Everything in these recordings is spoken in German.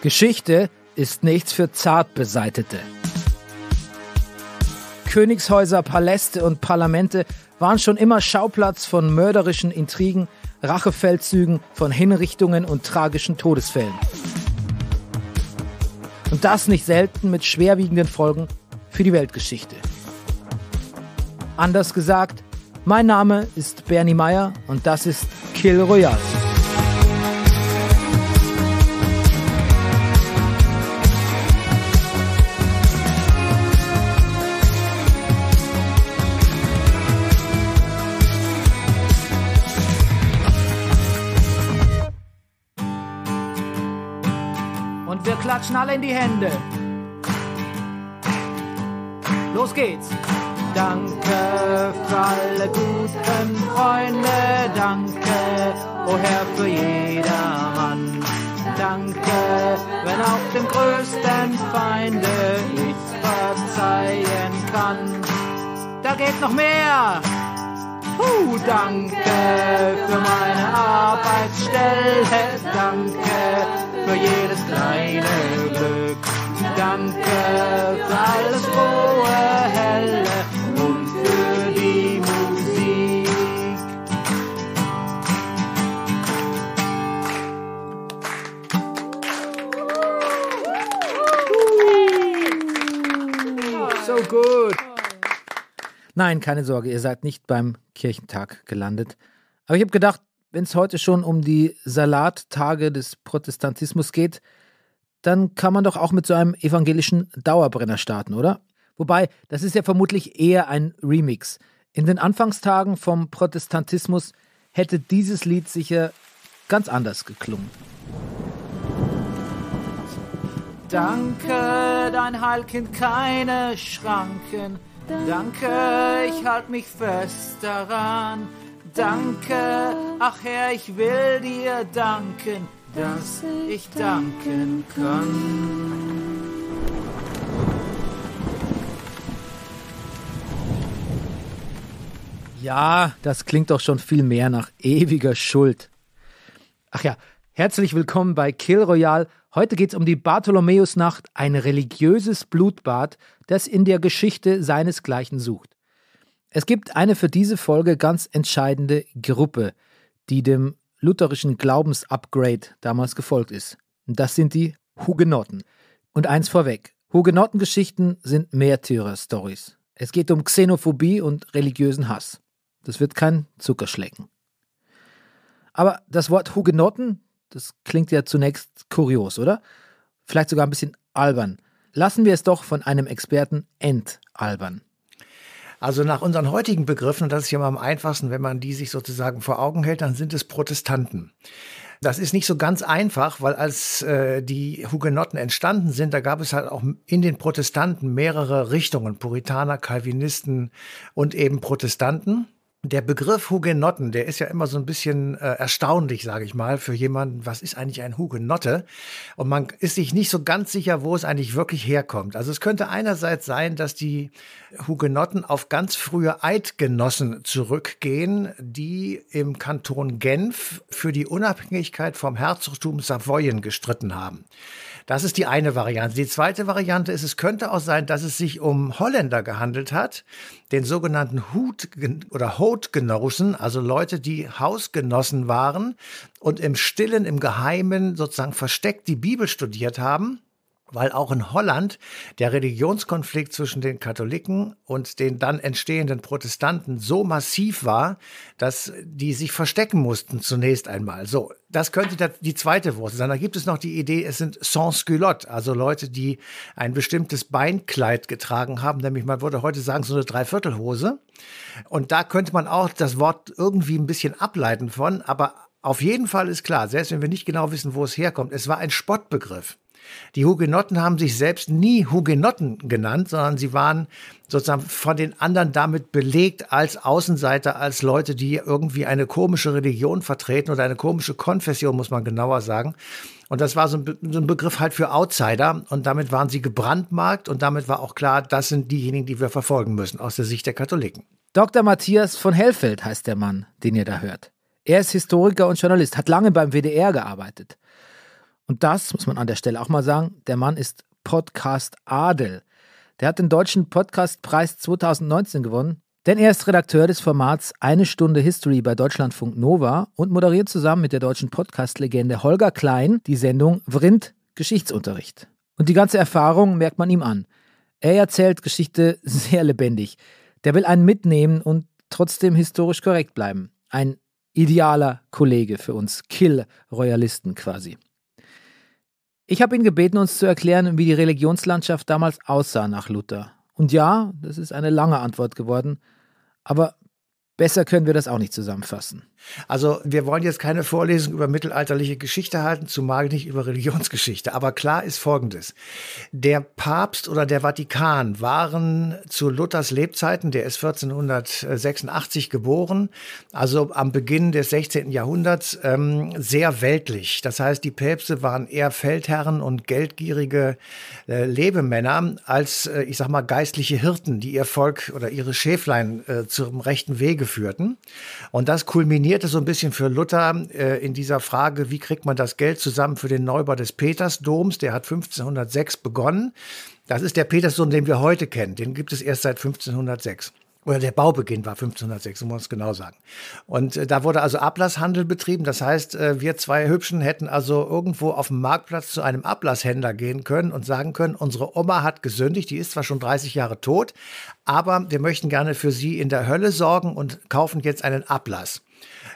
Geschichte ist nichts für Zartbeseitete. Königshäuser, Paläste und Parlamente waren schon immer Schauplatz von mörderischen Intrigen, Rachefeldzügen, von Hinrichtungen und tragischen Todesfällen. Und das nicht selten mit schwerwiegenden Folgen für die Weltgeschichte. Anders gesagt, mein Name ist Bernie Meyer und das ist Kill Royale. Alle in die Hände. Los geht's. Danke für alle guten Freunde, danke, o oh Herr, für jedermann. Danke, wenn auch dem größten Feinde ich verzeihen kann. Da geht noch mehr. Uh, danke für meine Arbeitsstelle, danke für jedes kleine Glück. Danke für alles frohe, helle und für die Musik. So gut. Nein, keine Sorge, ihr seid nicht beim Kirchentag gelandet. Aber ich habe gedacht, wenn es heute schon um die Salattage des Protestantismus geht, dann kann man doch auch mit so einem evangelischen Dauerbrenner starten, oder? Wobei, das ist ja vermutlich eher ein Remix. In den Anfangstagen vom Protestantismus hätte dieses Lied sicher ganz anders geklungen. Danke, dein Heil kennt keine Schranken. Danke, ich halt mich fest daran danke, ach Herr, ich will dir danken, dass ich danken kann. Ja, das klingt doch schon viel mehr nach ewiger Schuld. Ach ja, herzlich willkommen bei Kill Royale. Heute geht es um die Bartholomäusnacht, ein religiöses Blutbad, das in der Geschichte seinesgleichen sucht. Es gibt eine für diese Folge ganz entscheidende Gruppe, die dem lutherischen Glaubensupgrade damals gefolgt ist. Das sind die Hugenotten. Und eins vorweg: Hugenottengeschichten sind Märtyrer-Stories. Es geht um Xenophobie und religiösen Hass. Das wird kein Zuckerschlecken. Aber das Wort Hugenotten, das klingt ja zunächst kurios, oder? Vielleicht sogar ein bisschen albern. Lassen wir es doch von einem Experten entalbern. Also nach unseren heutigen Begriffen, und das ist ja mal am einfachsten, wenn man die sich sozusagen vor Augen hält, dann sind es Protestanten. Das ist nicht so ganz einfach, weil als äh, die Hugenotten entstanden sind, da gab es halt auch in den Protestanten mehrere Richtungen, Puritaner, Calvinisten und eben Protestanten. Der Begriff Hugenotten, der ist ja immer so ein bisschen äh, erstaunlich, sage ich mal, für jemanden, was ist eigentlich ein Hugenotte? Und man ist sich nicht so ganz sicher, wo es eigentlich wirklich herkommt. Also es könnte einerseits sein, dass die Hugenotten auf ganz frühe Eidgenossen zurückgehen, die im Kanton Genf für die Unabhängigkeit vom Herzogtum Savoyen gestritten haben. Das ist die eine Variante. Die zweite Variante ist, es könnte auch sein, dass es sich um Holländer gehandelt hat, den sogenannten Hut oder Hotgenossen, also Leute, die Hausgenossen waren und im Stillen, im Geheimen sozusagen versteckt die Bibel studiert haben weil auch in Holland der Religionskonflikt zwischen den Katholiken und den dann entstehenden Protestanten so massiv war, dass die sich verstecken mussten zunächst einmal. So, das könnte die zweite Wurzel sein. Da gibt es noch die Idee, es sind sans-culotte, also Leute, die ein bestimmtes Beinkleid getragen haben, nämlich man würde heute sagen so eine Dreiviertelhose. Und da könnte man auch das Wort irgendwie ein bisschen ableiten von, aber auf jeden Fall ist klar, selbst wenn wir nicht genau wissen, wo es herkommt, es war ein Spottbegriff. Die Hugenotten haben sich selbst nie Hugenotten genannt, sondern sie waren sozusagen von den anderen damit belegt als Außenseiter, als Leute, die irgendwie eine komische Religion vertreten oder eine komische Konfession, muss man genauer sagen. Und das war so ein, so ein, Begriff halt für Outsider. Und damit waren sie gebrandmarkt. Und damit war auch klar, das sind diejenigen, die wir verfolgen müssen, aus der Sicht der Katholiken. Dr. Matthias von Hellfeld heißt der Mann, den ihr da hört. Er ist Historiker und Journalist, hat lange beim WDR gearbeitet. Und das muss man an der Stelle auch mal sagen, der Mann ist Podcast Adel. Der hat den Deutschen Podcastpreis 2019 gewonnen, denn er ist Redakteur des Formats Eine Stunde History bei Deutschlandfunk Nova und moderiert zusammen mit der deutschen Podcast-Legende Holger Klein die Sendung Vrind Geschichtsunterricht. Und die ganze Erfahrung merkt man ihm an. Er erzählt Geschichte sehr lebendig. Der will einen mitnehmen und trotzdem historisch korrekt bleiben. Ein idealer Kollege für uns Kill-Royalisten quasi. Ich habe ihn gebeten, uns zu erklären, wie die Religionslandschaft damals aussah nach Luther. Und ja, das ist eine lange Antwort geworden, aber besser können wir das auch nicht zusammenfassen. Also wir wollen jetzt keine Vorlesung über mittelalterliche Geschichte halten, zumal nicht über Religionsgeschichte. Aber klar ist Folgendes. Der Papst oder der Vatikan waren zu Luthers Lebzeiten, der ist 1486 geboren, also am Beginn des 16. Jahrhunderts, ähm, sehr weltlich. Das heißt, die Päpste waren eher Feldherren und geldgierige äh, Lebemänner als, äh, ich sag mal, geistliche Hirten, die ihr Volk oder ihre Schäflein äh, zum rechten Wege führten. Und das kulminiert kulminierte so ein bisschen für Luther äh, in dieser Frage, wie kriegt man das Geld zusammen für den Neubau des Petersdoms? Der hat 1506 begonnen. Das ist der Petersdom, den wir heute kennen. Den gibt es erst seit 1506 oder der Baubeginn war 1506, so muss man es genau sagen. Und äh, da wurde also Ablasshandel betrieben. Das heißt, äh, wir zwei Hübschen hätten also irgendwo auf dem Marktplatz zu einem Ablasshändler gehen können und sagen können, unsere Oma hat gesündigt, die ist zwar schon 30 Jahre tot, aber wir möchten gerne für sie in der Hölle sorgen und kaufen jetzt einen Ablass.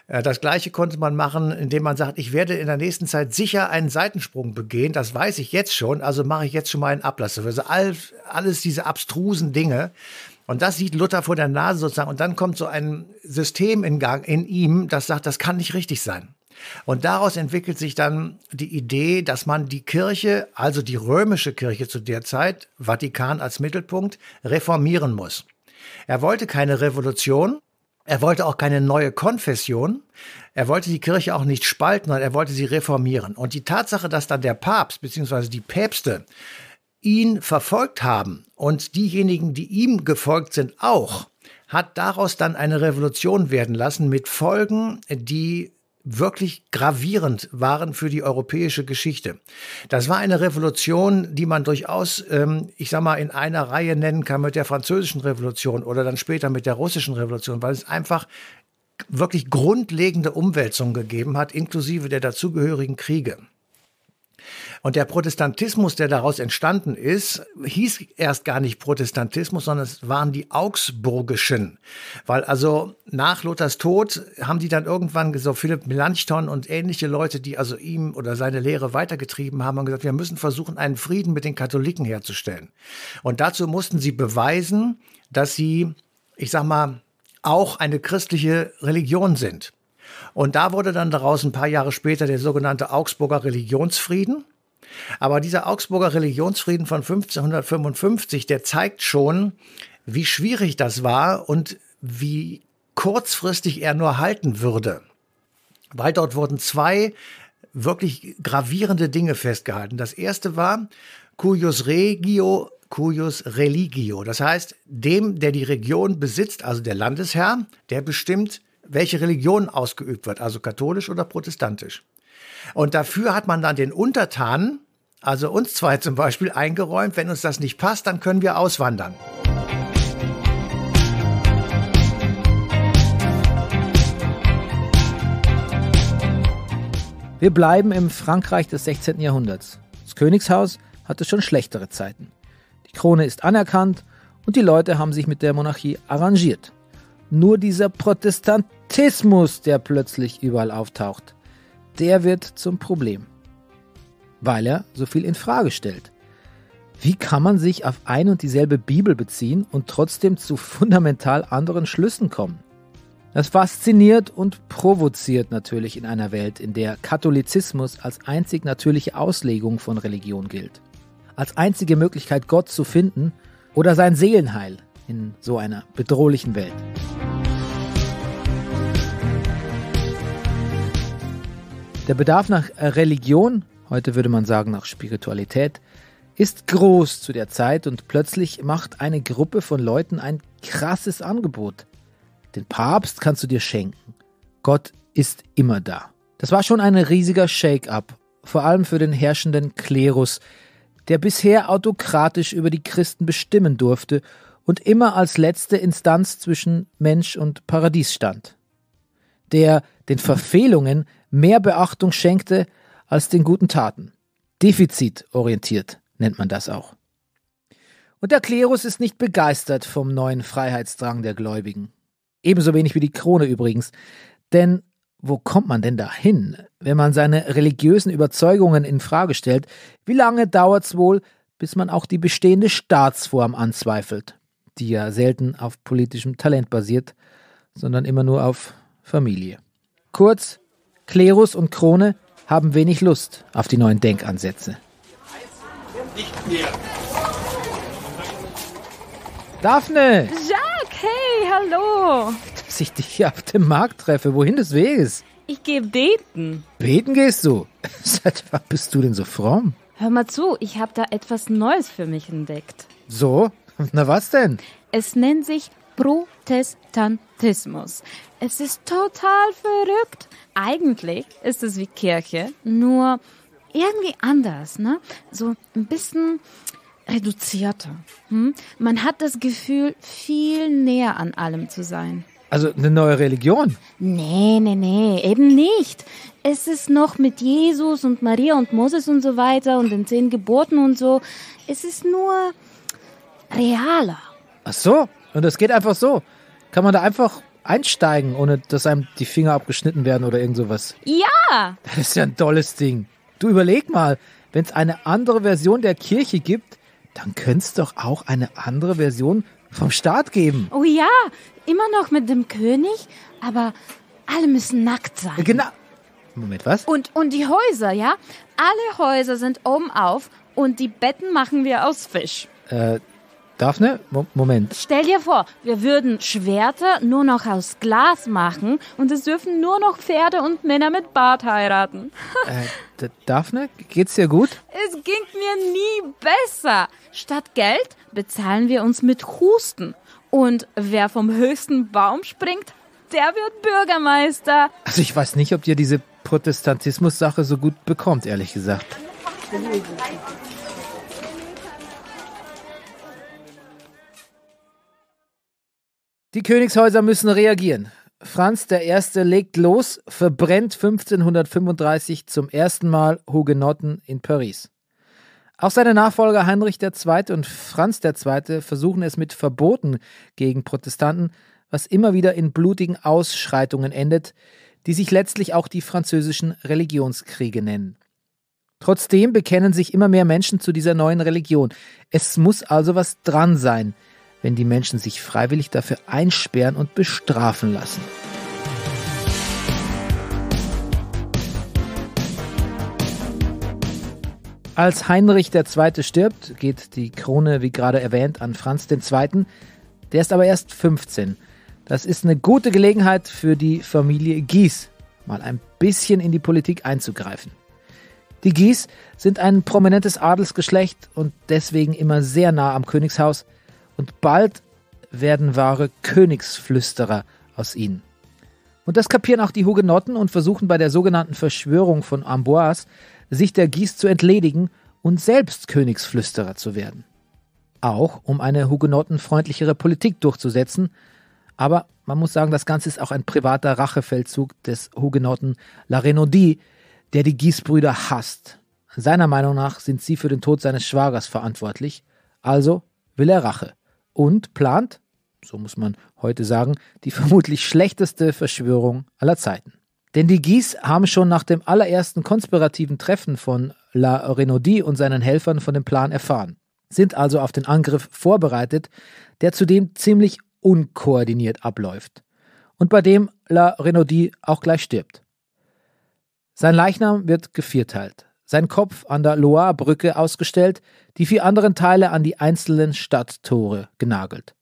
Äh, das gleiche konnte man machen, indem man sagt, ich werde in der nächsten Zeit sicher einen Seitensprung begehen, das weiß ich jetzt schon, also mache ich jetzt schon mal einen Ablass. Also all, alles diese abstrusen Dinge. Und das sieht Luther vor der Nase sozusagen. Und dann kommt so ein System in Gang in ihm, das sagt, das kann nicht richtig sein. Und daraus entwickelt sich dann die Idee, dass man die Kirche, also die römische Kirche zu der Zeit, Vatikan als Mittelpunkt, reformieren muss. Er wollte keine Revolution, er wollte auch keine neue Konfession. Er wollte die Kirche auch nicht spalten, sondern er wollte sie reformieren. Und die Tatsache, dass dann der Papst bzw. die Päpste ihn verfolgt haben und diejenigen, die ihm gefolgt sind, auch, hat daraus dann eine Revolution werden lassen mit Folgen, die wirklich gravierend waren für die europäische Geschichte. Das war eine Revolution, die man durchaus, ähm, ich sag mal, in einer Reihe nennen kann mit der französischen Revolution oder dann später mit der russischen Revolution, weil es einfach wirklich grundlegende Umwälzungen gegeben hat, inklusive der dazugehörigen Kriege. Und der Protestantismus, der daraus entstanden ist, hieß erst gar nicht Protestantismus, sondern es waren die Augsburgischen. Weil also nach Luthers Tod haben die dann irgendwann so Philipp Melanchthon und ähnliche Leute, die also ihm oder seine Lehre weitergetrieben haben, haben gesagt, wir müssen versuchen, einen Frieden mit den Katholiken herzustellen. Und dazu mussten sie beweisen, dass sie, ich sag mal, auch eine christliche Religion sind. Und da wurde dann daraus ein paar Jahre später der sogenannte Augsburger Religionsfrieden. Aber dieser Augsburger Religionsfrieden von 1555, der zeigt schon, wie schwierig das war und wie kurzfristig er nur halten würde. Weil dort wurden zwei wirklich gravierende Dinge festgehalten. Das erste war cuius regio, cuius religio. Das heißt, dem, der die Region besitzt, also der Landesherr, der bestimmt, welche Religion ausgeübt wird, also katholisch oder protestantisch. Und dafür hat man dann den Untertanen, also uns zwei zum Beispiel, eingeräumt, wenn uns das nicht passt, dann können wir auswandern. Wir bleiben im Frankreich des 16. Jahrhunderts. Das Königshaus hatte schon schlechtere Zeiten. Die Krone ist anerkannt und die Leute haben sich mit der Monarchie arrangiert. Nur dieser Protestantismus, der plötzlich überall auftaucht, der wird zum Problem, weil er so viel in Frage stellt. Wie kann man sich auf ein und dieselbe Bibel beziehen und trotzdem zu fundamental anderen Schlüssen kommen? Das fasziniert und provoziert natürlich in einer Welt, in der Katholizismus als einzig natürliche Auslegung von Religion gilt. Als einzige Möglichkeit, Gott zu finden oder sein Seelenheil in so einer bedrohlichen Welt. Der Bedarf nach Religion, heute würde man sagen nach Spiritualität, ist groß zu der Zeit und plötzlich macht eine Gruppe von Leuten ein krasses Angebot. Den Papst kannst du dir schenken. Gott ist immer da. Das war schon ein riesiger Shake-up vor allem für den herrschenden Klerus, der bisher autokratisch über die Christen bestimmen durfte und immer als letzte Instanz zwischen Mensch und Paradies stand, der den Verfehlungen mehr Beachtung schenkte als den guten Taten. Defizitorientiert nennt man das auch. Und der Klerus ist nicht begeistert vom neuen Freiheitsdrang der Gläubigen. Ebenso wenig wie die Krone übrigens. Denn wo kommt man denn dahin, wenn man seine religiösen Überzeugungen in Frage stellt? Wie lange dauert's wohl, bis man auch die bestehende Staatsform anzweifelt, die ja selten auf politischem Talent basiert, sondern immer nur auf Familie? Kurz, Klerus und Krone haben wenig Lust auf die neuen Denkansätze. Nicht mehr. Daphne! Jacques, hey, hallo! Dass ich dich hier auf dem Markt treffe, wohin des Weges? Ich gehe beten. Beten gehst du? Seit wann bist du denn so fromm? Hör mal zu, ich habe da etwas Neues für mich entdeckt. So? Na was denn? Es nennt sich Protestantismus. Es ist total verrückt. Eigentlich ist es wie Kirche, nur irgendwie anders, ne? So ein bisschen reduzierter. Hm? Man hat das Gefühl, viel näher an allem zu sein. Also eine neue Religion? Nee, nee, nee, eben nicht. Es ist noch mit Jesus und Maria und Moses und so weiter und den zehn Geboten und so. Es ist nur realer. Ach so, und das geht einfach so. Kann man da einfach einsteigen, ohne dass einem die Finger abgeschnitten werden oder irgend sowas? Ja! Das ist ja ein tolles Ding. Du überleg mal, wenn es eine andere Version der Kirche gibt, dann könnte es doch auch eine andere Version vom Staat geben. Oh ja, immer noch mit dem König, aber alle müssen nackt sein. Genau. Moment, was? Und, und die Häuser, ja? Alle Häuser sind oben auf und die Betten machen wir aus Fisch. Äh, Daphne? Mo Moment. Stell dir vor, wir würden Schwerter nur noch aus Glas machen und es dürfen nur noch Pferde und Männer mit Bart heiraten. äh, Daphne, geht's dir gut? Es ging mir nie besser. Statt Geld bezahlen wir uns mit Husten. Und wer vom höchsten Baum springt, der wird Bürgermeister. Also ich weiß nicht, ob dir diese Protestantismus-Sache so gut bekommt, ehrlich gesagt. Die Königshäuser müssen reagieren. Franz I. legt los, verbrennt 1535 zum ersten Mal Hugenotten in Paris. Auch seine Nachfolger Heinrich II. und Franz II. versuchen es mit Verboten gegen Protestanten, was immer wieder in blutigen Ausschreitungen endet, die sich letztlich auch die französischen Religionskriege nennen. Trotzdem bekennen sich immer mehr Menschen zu dieser neuen Religion. Es muss also was dran sein – wenn die Menschen sich freiwillig dafür einsperren und bestrafen lassen. Als Heinrich II. stirbt, geht die Krone, wie gerade erwähnt, an Franz II. Der ist aber erst 15. Das ist eine gute Gelegenheit für die Familie Gies, mal ein bisschen in die Politik einzugreifen. Die Gies sind ein prominentes Adelsgeschlecht und deswegen immer sehr nah am Königshaus und bald werden wahre Königsflüsterer aus ihnen. Und das kapieren auch die Hugenotten und versuchen bei der sogenannten Verschwörung von Amboise, sich der Guise zu entledigen und selbst Königsflüsterer zu werden. Auch um eine hugenottenfreundlichere Politik durchzusetzen, aber man muss sagen, das Ganze ist auch ein privater Rachefeldzug des Hugenotten La Renaudie, der die Guise-Brüder hasst. Seiner Meinung nach sind sie für den Tod seines Schwagers verantwortlich, also will er Rache und plant, so muss man heute sagen, die vermutlich schlechteste Verschwörung aller Zeiten. Denn die Guise haben schon nach dem allerersten konspirativen Treffen von La Renaudie und seinen Helfern von dem Plan erfahren, sind also auf den Angriff vorbereitet, der zudem ziemlich unkoordiniert abläuft und bei dem La Renaudie auch gleich stirbt. Sein Leichnam wird gevierteilt sein Kopf an der Loire-Brücke ausgestellt, die vier anderen Teile an die einzelnen Stadttore genagelt.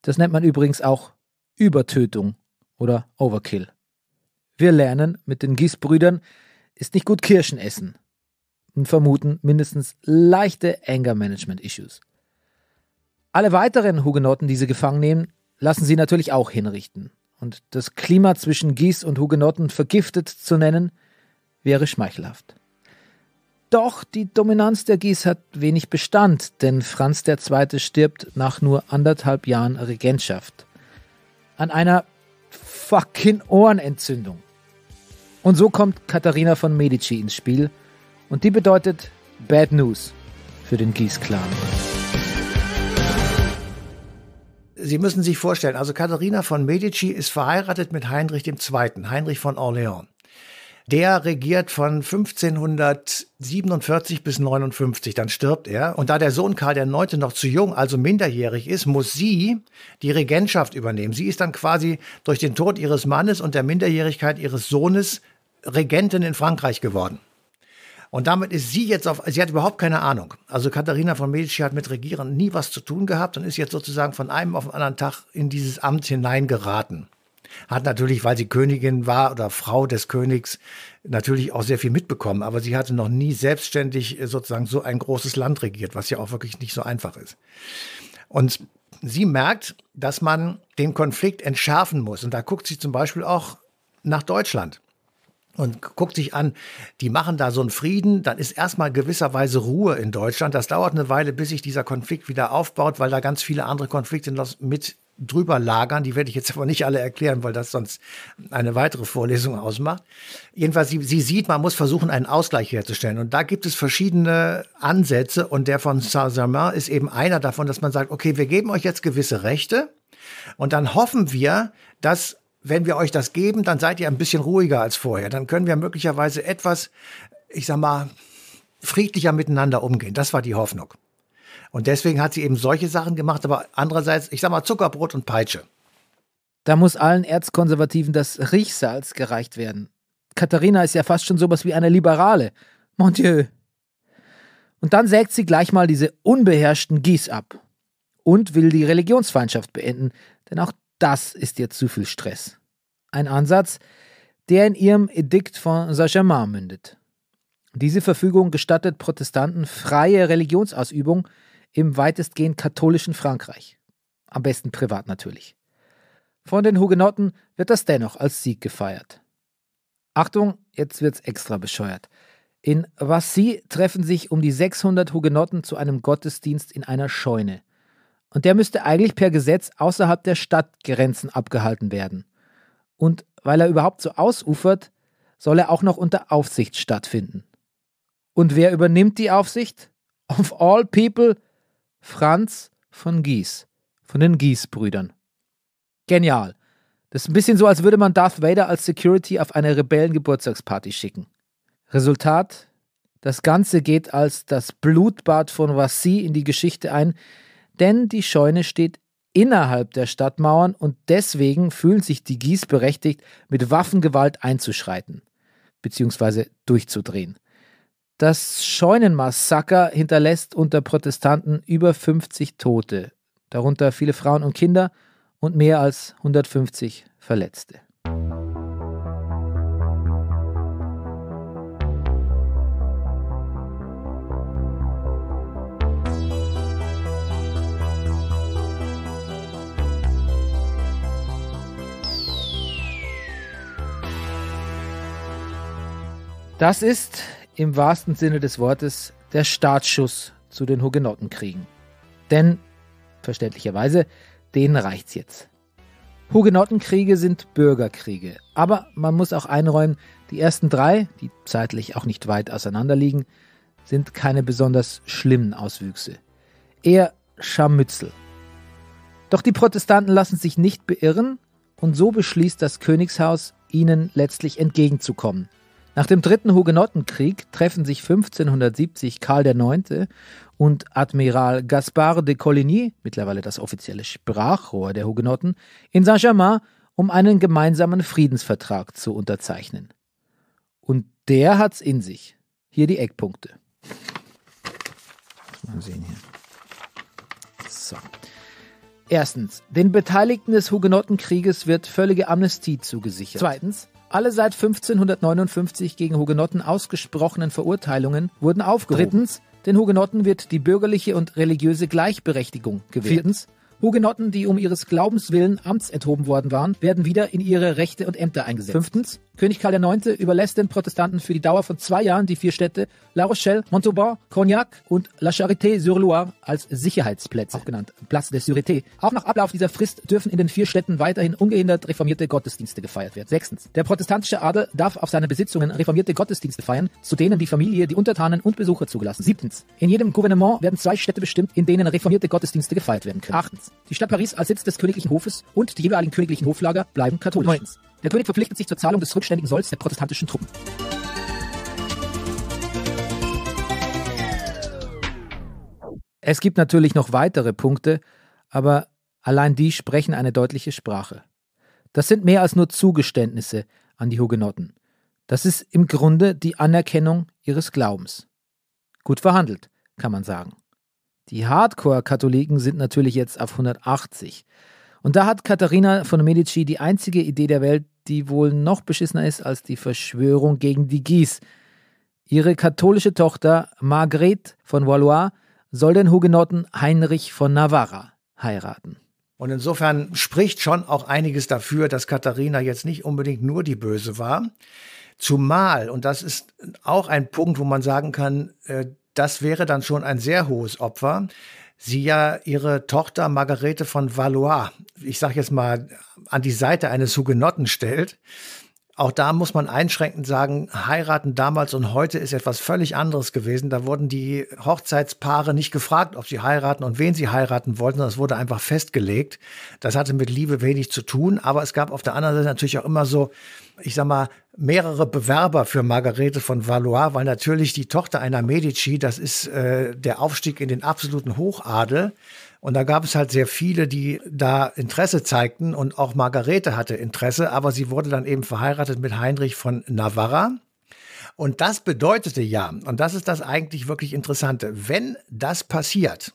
Das nennt man übrigens auch Übertötung oder Overkill. Wir lernen, mit den Gießbrüdern ist nicht gut Kirschen essen und vermuten mindestens leichte Anger-Management-Issues. Alle weiteren Hugenotten, die sie gefangen nehmen, lassen sie natürlich auch hinrichten. Und das Klima zwischen Gieß und Hugenotten vergiftet zu nennen, wäre schmeichelhaft. Doch die Dominanz der Guise hat wenig Bestand, denn Franz II. stirbt nach nur anderthalb Jahren Regentschaft. An einer fucking Ohrenentzündung. Und so kommt Katharina von Medici ins Spiel und die bedeutet Bad News für den Guise-Clan. Sie müssen sich vorstellen, also Katharina von Medici ist verheiratet mit Heinrich II., Heinrich von Orléans. Der regiert von 1547 bis 59, dann stirbt er. Und da der Sohn Karl IX. noch zu jung, also minderjährig ist, muss sie die Regentschaft übernehmen. Sie ist dann quasi durch den Tod ihres Mannes und der Minderjährigkeit ihres Sohnes Regentin in Frankreich geworden. Und damit ist sie jetzt auf, sie hat überhaupt keine Ahnung. Also Katharina von Medici hat mit Regieren nie was zu tun gehabt und ist jetzt sozusagen von einem auf den anderen Tag in dieses Amt hineingeraten. Hat natürlich, weil sie Königin war oder Frau des Königs, natürlich auch sehr viel mitbekommen. Aber sie hatte noch nie selbstständig äh, sozusagen so ein großes Land regiert, was ja auch wirklich nicht so einfach ist. Und sie merkt, dass man den Konflikt entschärfen muss. Und da guckt sie zum Beispiel auch nach Deutschland und guckt sich an, die machen da so einen Frieden, dann ist erstmal gewisserweise Ruhe in Deutschland. Das dauert eine Weile, bis sich dieser Konflikt wieder aufbaut, weil da ganz viele andere Konflikte mit drüber lagern. Die werde ich jetzt aber nicht alle erklären, weil das sonst eine weitere Vorlesung ausmacht. Jedenfalls, sie, sie sieht, man muss versuchen, einen Ausgleich herzustellen. Und da gibt es verschiedene Ansätze. Und der von Saint-Germain ist eben einer davon, dass man sagt, okay, wir geben euch jetzt gewisse Rechte. Und dann hoffen wir, dass wenn wir euch das geben, dann seid ihr ein bisschen ruhiger als vorher. Dann können wir möglicherweise etwas, ich sag mal, friedlicher miteinander umgehen. Das war die Hoffnung. Und deswegen hat sie eben solche Sachen gemacht, aber andererseits, ich sag mal, Zuckerbrot und Peitsche. Da muss allen Erzkonservativen das Riechsalz gereicht werden. Katharina ist ja fast schon sowas wie eine Liberale. Mon Dieu. Und dann sägt sie gleich mal diese unbeherrschten Gies ab und will die Religionsfeindschaft beenden, denn auch das ist ihr zu viel Stress. Ein Ansatz, der in ihrem Edikt von Saint-Germain mündet. Diese Verfügung gestattet Protestanten freie Religionsausübung im weitestgehend katholischen Frankreich. Am besten privat natürlich. Von den Hugenotten wird das dennoch als Sieg gefeiert. Achtung, jetzt wird's extra bescheuert. In Vassy treffen sich um die 600 Hugenotten zu einem Gottesdienst in einer Scheune. Und der müsste eigentlich per Gesetz außerhalb der Stadtgrenzen abgehalten werden. Und weil er überhaupt so ausufert, soll er auch noch unter Aufsicht stattfinden. Und wer übernimmt die Aufsicht? Of all people, Franz von Gies, von den Gies-Brüdern. Genial. Das ist ein bisschen so, als würde man Darth Vader als Security auf eine Rebellengeburtstagsparty schicken. Resultat? Das Ganze geht als das Blutbad von Vassy in die Geschichte ein, denn die Scheune steht innerhalb der Stadtmauern und deswegen fühlen sich die Gies berechtigt, mit Waffengewalt einzuschreiten bzw. durchzudrehen. Das Scheunenmassaker hinterlässt unter Protestanten über 50 Tote, darunter viele Frauen und Kinder und mehr als 150 Verletzte. Das ist im wahrsten Sinne des Wortes der Startschuss zu den Hugenottenkriegen. Denn, verständlicherweise, denen reicht's jetzt. Hugenottenkriege sind Bürgerkriege, aber man muss auch einräumen, die ersten drei, die zeitlich auch nicht weit auseinander liegen, sind keine besonders schlimmen Auswüchse. Eher Scharmützel. Doch die Protestanten lassen sich nicht beirren und so beschließt das Königshaus, ihnen letztlich entgegenzukommen – nach dem dritten Hugenottenkrieg treffen sich 1570 Karl IX. und Admiral Gaspard de Coligny, mittlerweile das offizielle Sprachrohr der Hugenotten, in Saint-Germain, um einen gemeinsamen Friedensvertrag zu unterzeichnen. Und der hat's in sich. Hier die Eckpunkte. Mal sehen hier. So. Erstens, den Beteiligten des Hugenottenkrieges wird völlige Amnestie zugesichert. Zweitens, alle seit 1559 gegen Hugenotten ausgesprochenen Verurteilungen wurden aufgehoben. Drittens, den Hugenotten wird die bürgerliche und religiöse Gleichberechtigung gewährt. Viertens, Hugenotten, die um ihres Glaubens willen amtsethoben worden waren, werden wieder in ihre Rechte und Ämter eingesetzt. Fünftens, König Karl IX. überlässt den Protestanten für die Dauer von zwei Jahren die vier Städte La Rochelle, Montauban, Cognac und La Charité-sur-Loire als Sicherheitsplätze, auch genannt Place de Sûreté. Auch nach Ablauf dieser Frist dürfen in den vier Städten weiterhin ungehindert reformierte Gottesdienste gefeiert werden. Sechstens. Der protestantische Adel darf auf seine Besitzungen reformierte Gottesdienste feiern, zu denen die Familie, die Untertanen und Besucher zugelassen. Siebtens. In jedem Gouvernement werden zwei Städte bestimmt, in denen reformierte Gottesdienste gefeiert werden können. Achtens. Die Stadt Paris als Sitz des königlichen Hofes und die jeweiligen königlichen Hoflager bleiben katholisch. Neuntens. Der König verpflichtet sich zur Zahlung des rückständigen Solls der protestantischen Truppen. Es gibt natürlich noch weitere Punkte, aber allein die sprechen eine deutliche Sprache. Das sind mehr als nur Zugeständnisse an die Hugenotten. Das ist im Grunde die Anerkennung ihres Glaubens. Gut verhandelt, kann man sagen. Die Hardcore-Katholiken sind natürlich jetzt auf 180. Und da hat Katharina von Medici die einzige Idee der Welt, die wohl noch beschissener ist als die Verschwörung gegen die Guise. Ihre katholische Tochter Margrethe von Valois soll den Hugenotten Heinrich von Navarra heiraten. Und insofern spricht schon auch einiges dafür, dass Katharina jetzt nicht unbedingt nur die Böse war. Zumal, und das ist auch ein Punkt, wo man sagen kann, äh, das wäre dann schon ein sehr hohes Opfer, sie ja ihre Tochter Margarete von Valois, ich sage jetzt mal, an die Seite eines Hugenotten stellt. Auch da muss man einschränkend sagen, heiraten damals und heute ist etwas völlig anderes gewesen. Da wurden die Hochzeitspaare nicht gefragt, ob sie heiraten und wen sie heiraten wollten, sondern es wurde einfach festgelegt. Das hatte mit Liebe wenig zu tun, aber es gab auf der anderen Seite natürlich auch immer so, ich sag mal, mehrere Bewerber für Margarete von Valois, weil natürlich die Tochter einer Medici, das ist äh, der Aufstieg in den absoluten Hochadel. Und da gab es halt sehr viele, die da Interesse zeigten und auch Margarete hatte Interesse, aber sie wurde dann eben verheiratet mit Heinrich von Navarra. Und das bedeutete ja, und das ist das eigentlich wirklich Interessante, wenn das passiert,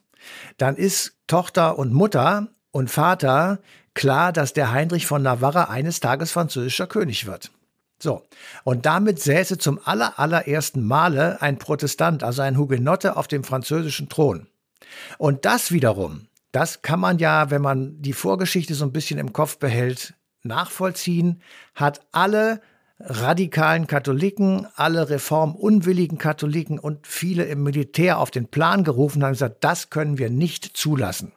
dann ist Tochter und Mutter und Vater klar, dass der Heinrich von Navarra eines Tages französischer König wird. So, und damit säße zum aller, allerersten Male ein Protestant, also ein Hugenotte, auf dem französischen Thron. Und das wiederum, das kann man ja, wenn man die Vorgeschichte so ein bisschen im Kopf behält, nachvollziehen, hat alle radikalen Katholiken, alle reformunwilligen Katholiken und viele im Militär auf den Plan gerufen haben gesagt, das können wir nicht zulassen.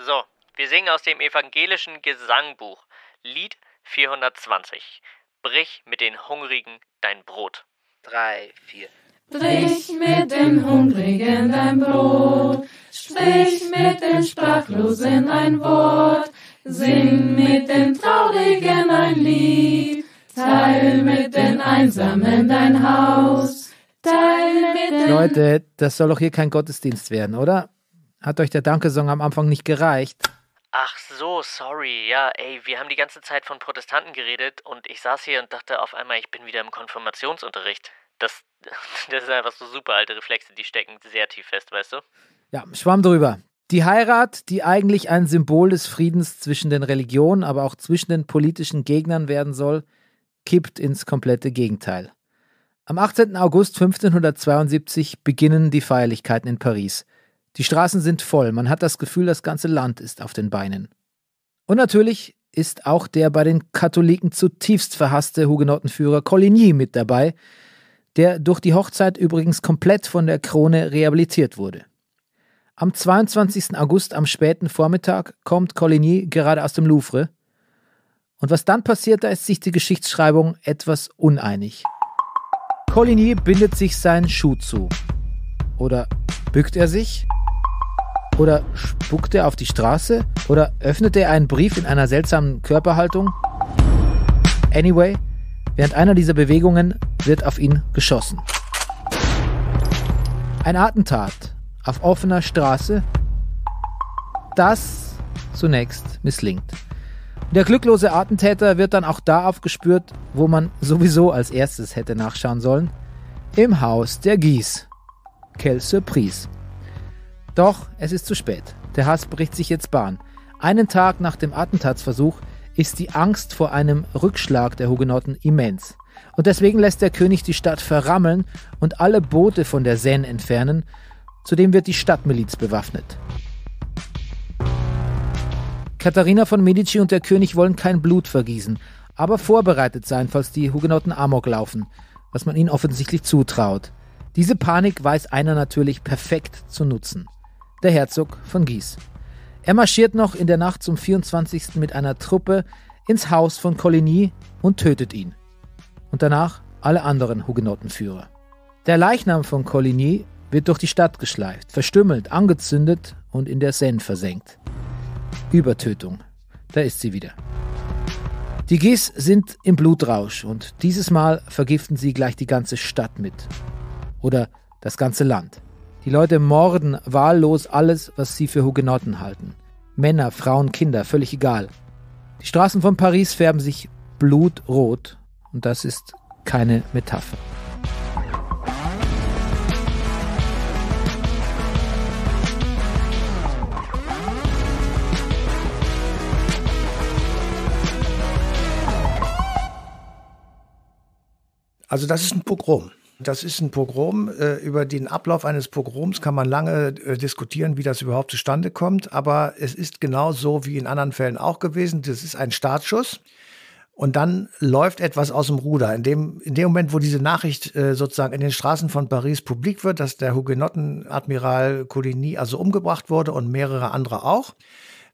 So, wir singen aus dem evangelischen Gesangbuch, Lied 420. Brich mit den Hungrigen dein Brot. Drei, vier. Brich mit den Hungrigen dein Brot, sprich mit den Sprachlosen ein Wort, sing mit den Traurigen ein Lied, teil mit den Einsamen dein Haus, teil mit den... Leute, das soll doch hier kein Gottesdienst werden, oder? Hat euch der Dankesong am Anfang nicht gereicht? Ach so, sorry. Ja, ey, wir haben die ganze Zeit von Protestanten geredet und ich saß hier und dachte auf einmal, ich bin wieder im Konfirmationsunterricht. Das, das ist einfach so super alte Reflexe, die stecken sehr tief fest, weißt du? Ja, schwamm drüber. Die Heirat, die eigentlich ein Symbol des Friedens zwischen den Religionen, aber auch zwischen den politischen Gegnern werden soll, kippt ins komplette Gegenteil. Am 18. August 1572 beginnen die Feierlichkeiten in Paris – die Straßen sind voll, man hat das Gefühl, das ganze Land ist auf den Beinen. Und natürlich ist auch der bei den Katholiken zutiefst verhasste Hugenottenführer Coligny mit dabei, der durch die Hochzeit übrigens komplett von der Krone rehabilitiert wurde. Am 22. August am späten Vormittag kommt Coligny gerade aus dem Louvre. Und was dann passiert, da ist sich die Geschichtsschreibung etwas uneinig. Coligny bindet sich seinen Schuh zu. Oder bückt er sich? Oder spuckt er auf die Straße? Oder öffnet er einen Brief in einer seltsamen Körperhaltung? Anyway, während einer dieser Bewegungen wird auf ihn geschossen. Ein Attentat auf offener Straße, das zunächst misslingt. Der glücklose Attentäter wird dann auch da aufgespürt, wo man sowieso als erstes hätte nachschauen sollen, im Haus der Gies. Quelle Surprise. Doch es ist zu spät. Der Hass bricht sich jetzt Bahn. Einen Tag nach dem Attentatsversuch ist die Angst vor einem Rückschlag der Hugenotten immens. Und deswegen lässt der König die Stadt verrammeln und alle Boote von der Seine entfernen. Zudem wird die Stadtmiliz bewaffnet. Katharina von Medici und der König wollen kein Blut vergießen, aber vorbereitet sein, falls die Hugenotten Amok laufen, was man ihnen offensichtlich zutraut. Diese Panik weiß einer natürlich perfekt zu nutzen. Der Herzog von Guise. Er marschiert noch in der Nacht zum 24. mit einer Truppe ins Haus von Coligny und tötet ihn. Und danach alle anderen Hugenottenführer. Der Leichnam von Coligny wird durch die Stadt geschleift, verstümmelt, angezündet und in der Seine versenkt. Übertötung. Da ist sie wieder. Die Gis sind im Blutrausch und dieses Mal vergiften sie gleich die ganze Stadt mit. Oder das ganze Land. Die Leute morden wahllos alles, was sie für Hugenotten halten. Männer, Frauen, Kinder, völlig egal. Die Straßen von Paris färben sich blutrot und das ist keine Metapher. Also das ist ein Pogrom. Das ist ein Pogrom. Äh, über den Ablauf eines Pogroms kann man lange äh, diskutieren, wie das überhaupt zustande kommt. Aber es ist genau so wie in anderen Fällen auch gewesen. Das ist ein Startschuss. Und dann läuft etwas aus dem Ruder. In dem, in dem Moment, wo diese Nachricht äh, sozusagen in den Straßen von Paris publik wird, dass der Hugenottenadmiral Coligny also umgebracht wurde und mehrere andere auch,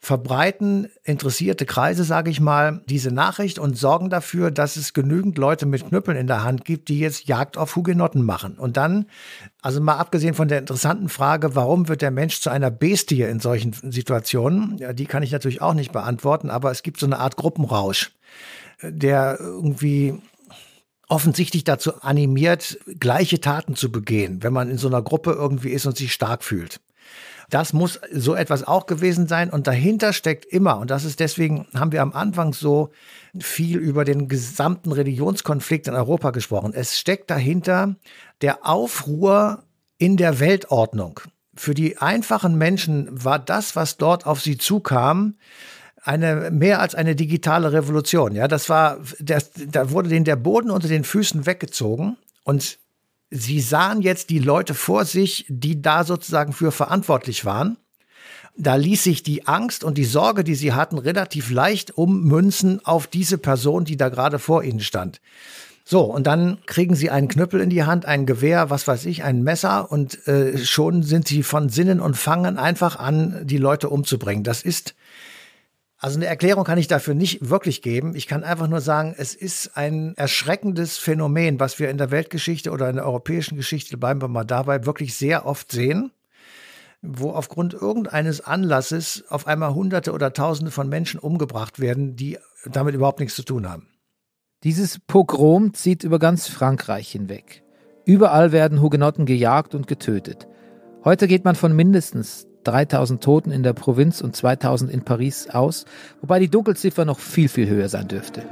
verbreiten interessierte Kreise, sage ich mal, diese Nachricht und sorgen dafür, dass es genügend Leute mit Knüppeln in der Hand gibt, die jetzt Jagd auf Hugenotten machen. Und dann, also mal abgesehen von der interessanten Frage, warum wird der Mensch zu einer Bestie in solchen Situationen, ja, die kann ich natürlich auch nicht beantworten, aber es gibt so eine Art Gruppenrausch, der irgendwie offensichtlich dazu animiert, gleiche Taten zu begehen, wenn man in so einer Gruppe irgendwie ist und sich stark fühlt. Das muss so etwas auch gewesen sein. Und dahinter steckt immer, und das ist deswegen, haben wir am Anfang so viel über den gesamten Religionskonflikt in Europa gesprochen. Es steckt dahinter der Aufruhr in der Weltordnung. Für die einfachen Menschen war das, was dort auf sie zukam, eine mehr als eine digitale Revolution. Ja, das war, das, da wurde denen der Boden unter den Füßen weggezogen und Sie sahen jetzt die Leute vor sich, die da sozusagen für verantwortlich waren. Da ließ sich die Angst und die Sorge, die sie hatten, relativ leicht ummünzen auf diese Person, die da gerade vor ihnen stand. So, und dann kriegen sie einen Knüppel in die Hand, ein Gewehr, was weiß ich, ein Messer und äh, schon sind sie von Sinnen und fangen einfach an, die Leute umzubringen. Das ist also eine Erklärung kann ich dafür nicht wirklich geben. Ich kann einfach nur sagen, es ist ein erschreckendes Phänomen, was wir in der Weltgeschichte oder in der europäischen Geschichte, bleiben wir mal dabei, wirklich sehr oft sehen, wo aufgrund irgendeines Anlasses auf einmal Hunderte oder Tausende von Menschen umgebracht werden, die damit überhaupt nichts zu tun haben. Dieses Pogrom zieht über ganz Frankreich hinweg. Überall werden Hugenotten gejagt und getötet. Heute geht man von mindestens 3000 Toten in der Provinz und 2000 in Paris aus, wobei die Dunkelziffer noch viel, viel höher sein dürfte.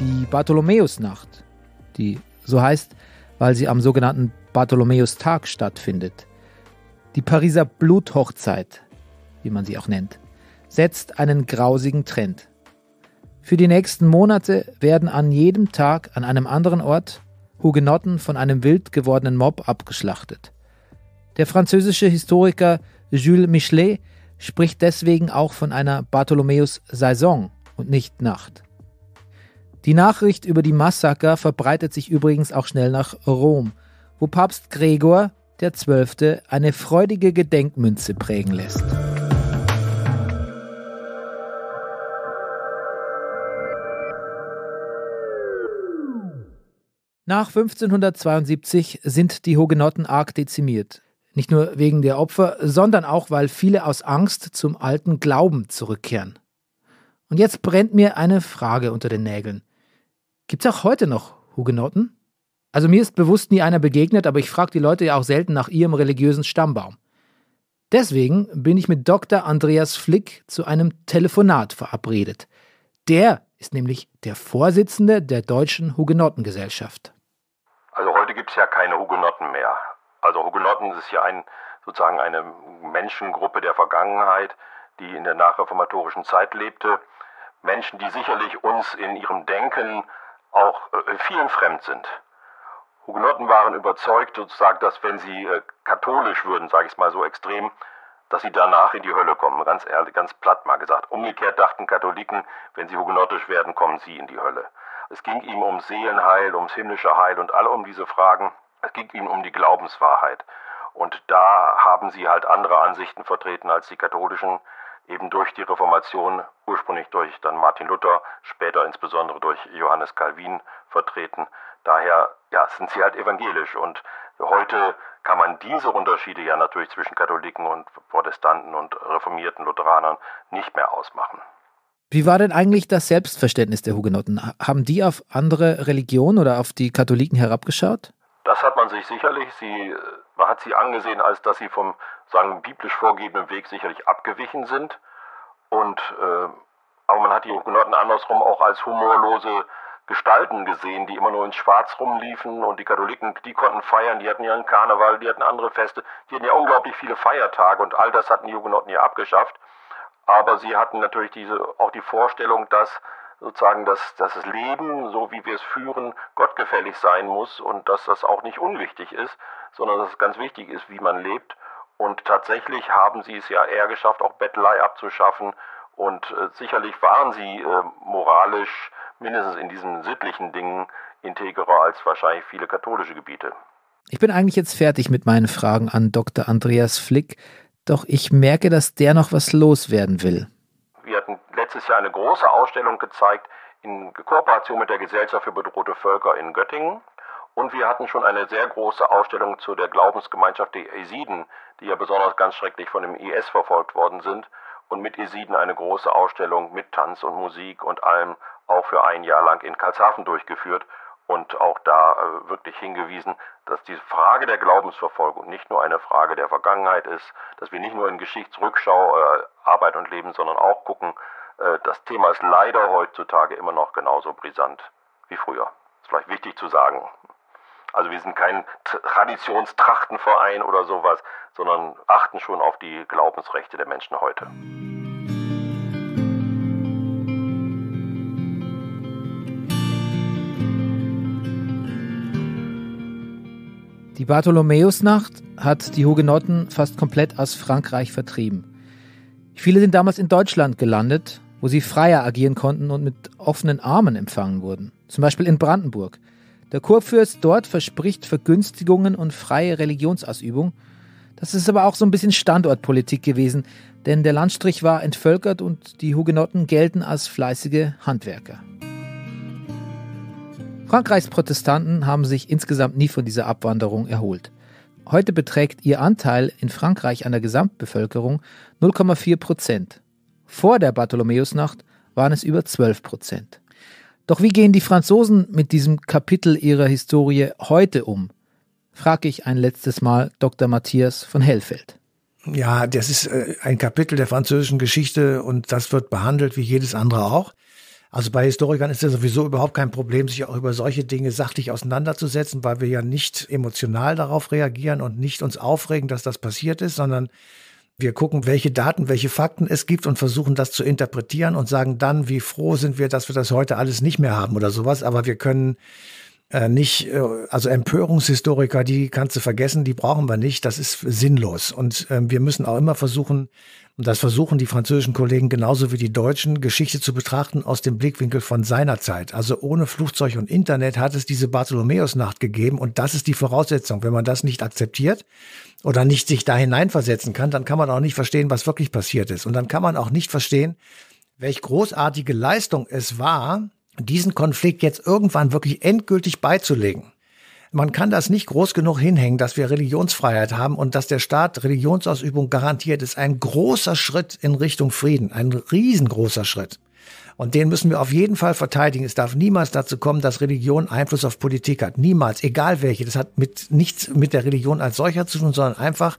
Die Bartholomäusnacht, die so heißt, weil sie am sogenannten Bartholomäustag stattfindet. Die Pariser Bluthochzeit, wie man sie auch nennt, setzt einen grausigen Trend. Für die nächsten Monate werden an jedem Tag an einem anderen Ort Hugenotten von einem wild gewordenen Mob abgeschlachtet. Der französische Historiker Jules Michelet spricht deswegen auch von einer Bartholomäus-Saison und nicht Nacht. Die Nachricht über die Massaker verbreitet sich übrigens auch schnell nach Rom, wo Papst Gregor XII. eine freudige Gedenkmünze prägen lässt. Nach 1572 sind die Hugenotten arg dezimiert. Nicht nur wegen der Opfer, sondern auch, weil viele aus Angst zum alten Glauben zurückkehren. Und jetzt brennt mir eine Frage unter den Nägeln. Gibt es auch heute noch Hugenotten? Also mir ist bewusst nie einer begegnet, aber ich frage die Leute ja auch selten nach ihrem religiösen Stammbaum. Deswegen bin ich mit Dr. Andreas Flick zu einem Telefonat verabredet. Der ist nämlich der Vorsitzende der Deutschen Hugenottengesellschaft gibt es ja keine Hugenotten mehr. Also Hugenotten ist ja ein sozusagen eine Menschengruppe der Vergangenheit, die in der nachreformatorischen Zeit lebte. Menschen, die sicherlich uns in ihrem Denken auch äh, vielen fremd sind. Hugenotten waren überzeugt, sozusagen, dass wenn sie äh, katholisch würden, sage ich es mal so extrem, dass sie danach in die Hölle kommen. Ganz ehrlich, ganz platt mal gesagt. Umgekehrt dachten Katholiken, wenn sie hugenottisch werden, kommen sie in die Hölle. Es ging ihm um Seelenheil, ums himmlische Heil und alle um diese Fragen. Es ging ihnen um die Glaubenswahrheit. Und da haben sie halt andere Ansichten vertreten als die katholischen, eben durch die Reformation, ursprünglich durch dann Martin Luther, später insbesondere durch Johannes Calvin vertreten. Daher ja, sind sie halt evangelisch. Und heute kann man diese Unterschiede ja natürlich zwischen Katholiken und Protestanten und reformierten Lutheranern nicht mehr ausmachen. Wie war denn eigentlich das Selbstverständnis der Hugenotten? Haben die auf andere Religionen oder auf die Katholiken herabgeschaut? Das hat man sich sicherlich. Sie, man hat sie angesehen, als dass sie vom sagen biblisch vorgegebenen Weg sicherlich abgewichen sind. Und äh, aber man hat die Hugenotten andersrum auch als humorlose Gestalten gesehen, die immer nur in Schwarz rumliefen und die Katholiken, die konnten feiern, die hatten ihren Karneval, die hatten andere Feste, die hatten ja unglaublich viele Feiertage und all das hatten die Hugenotten ja abgeschafft. Aber sie hatten natürlich diese, auch die Vorstellung, dass sozusagen dass, dass das Leben, so wie wir es führen, gottgefällig sein muss und dass das auch nicht unwichtig ist, sondern dass es ganz wichtig ist, wie man lebt. Und tatsächlich haben sie es ja eher geschafft, auch Bettelei abzuschaffen. Und äh, sicherlich waren sie äh, moralisch, mindestens in diesen sittlichen Dingen, integrer als wahrscheinlich viele katholische Gebiete. Ich bin eigentlich jetzt fertig mit meinen Fragen an Dr. Andreas Flick, doch ich merke, dass der noch was loswerden will letztes Jahr eine große Ausstellung gezeigt in Kooperation mit der Gesellschaft für bedrohte Völker in Göttingen. Und wir hatten schon eine sehr große Ausstellung zu der Glaubensgemeinschaft der Esiden, die ja besonders ganz schrecklich von dem IS verfolgt worden sind. Und mit Esiden eine große Ausstellung mit Tanz und Musik und allem auch für ein Jahr lang in Karlshafen durchgeführt und auch da äh, wirklich hingewiesen, dass die Frage der Glaubensverfolgung nicht nur eine Frage der Vergangenheit ist, dass wir nicht nur in Geschichtsrückschau äh, arbeiten und leben, sondern auch gucken, äh, das Thema ist leider heutzutage immer noch genauso brisant wie früher. Ist vielleicht wichtig zu sagen. Also wir sind kein Traditionstrachtenverein oder sowas, sondern achten schon auf die Glaubensrechte der Menschen heute. Die Bartholomäusnacht hat die Hugenotten fast komplett aus Frankreich vertrieben. Viele sind damals in Deutschland gelandet wo sie freier agieren konnten und mit offenen Armen empfangen wurden. Zum Beispiel in Brandenburg. Der Kurfürst dort verspricht Vergünstigungen und freie Religionsausübung. Das ist aber auch so ein bisschen Standortpolitik gewesen, denn der Landstrich war entvölkert und die Hugenotten gelten als fleißige Handwerker. Frankreichs Protestanten haben sich insgesamt nie von dieser Abwanderung erholt. Heute beträgt ihr Anteil in Frankreich an der Gesamtbevölkerung 0,4 Prozent. Vor der Bartholomäusnacht waren es über 12 Prozent. Doch wie gehen die Franzosen mit diesem Kapitel ihrer Historie heute um? frage ich ein letztes Mal Dr. Matthias von Hellfeld. Ja, das ist äh, ein Kapitel der französischen Geschichte und das wird behandelt wie jedes andere auch. Also bei Historikern ist es sowieso überhaupt kein Problem, sich auch über solche Dinge sachlich auseinanderzusetzen, weil wir ja nicht emotional darauf reagieren und nicht uns aufregen, dass das passiert ist, sondern wir gucken, welche Daten, welche Fakten es gibt und versuchen das zu interpretieren und sagen dann, wie froh sind wir, dass wir das heute alles nicht mehr haben oder sowas. Aber wir können äh, nicht, äh, also Empörungshistoriker, die kannst du vergessen, die brauchen wir nicht. Das ist sinnlos. Und äh, wir müssen auch immer versuchen, und das versuchen die französischen Kollegen genauso wie die Deutschen, Geschichte zu betrachten aus dem Blickwinkel von seiner Zeit. Also ohne Flugzeug und Internet hat es diese Bartholomäusnacht gegeben und das ist die Voraussetzung. Wenn man das nicht akzeptiert oder nicht sich da hineinversetzen kann, dann kann man auch nicht verstehen, was wirklich passiert ist. Und dann kann man auch nicht verstehen, welch großartige Leistung es war, diesen Konflikt jetzt irgendwann wirklich endgültig beizulegen. Man kann das nicht groß genug hinhängen, dass wir Religionsfreiheit haben und dass der Staat Religionsausübung garantiert, ist ein großer Schritt in Richtung Frieden, ein riesengroßer Schritt. Und den müssen wir auf jeden Fall verteidigen. Es darf niemals dazu kommen, dass Religion Einfluss auf Politik hat. Niemals, egal welche. Das hat mit nichts mit der Religion als solcher zu tun, sondern einfach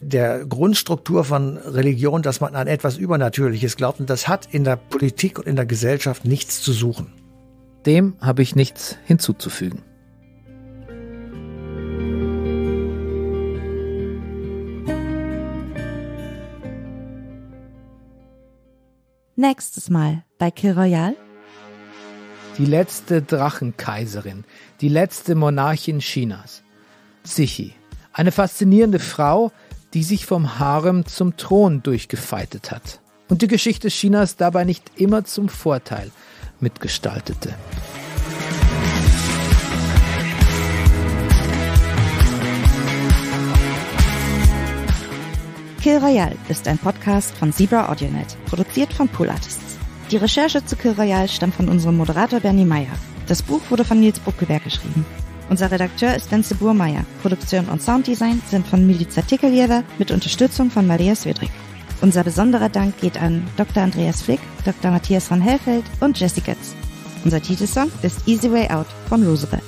der Grundstruktur von Religion, dass man an etwas Übernatürliches glaubt. Und das hat in der Politik und in der Gesellschaft nichts zu suchen. Dem habe ich nichts hinzuzufügen. Nächstes Mal bei Kill Royal. Die letzte Drachenkaiserin, die letzte Monarchin Chinas. Sichi, eine faszinierende Frau, die sich vom Harem zum Thron durchgefeitet hat und die Geschichte Chinas dabei nicht immer zum Vorteil mitgestaltete. Kill Royal ist ein Podcast von Zebra AudioNet, produziert von Pool Artists. Die Recherche zu Kill Royal stammt von unserem Moderator Bernie Meyer. Das Buch wurde von Nils Buckelberg geschrieben. Unser Redakteur ist Denze Burmeier. Produktion und Sounddesign sind von Milica Tikeljeva mit Unterstützung von Maria Swedrick. Unser besonderer Dank geht an Dr. Andreas Flick, Dr. Matthias van Hellfeld und Jesse Götz. Unser Titelsong ist Easy Way Out von Roosevelt.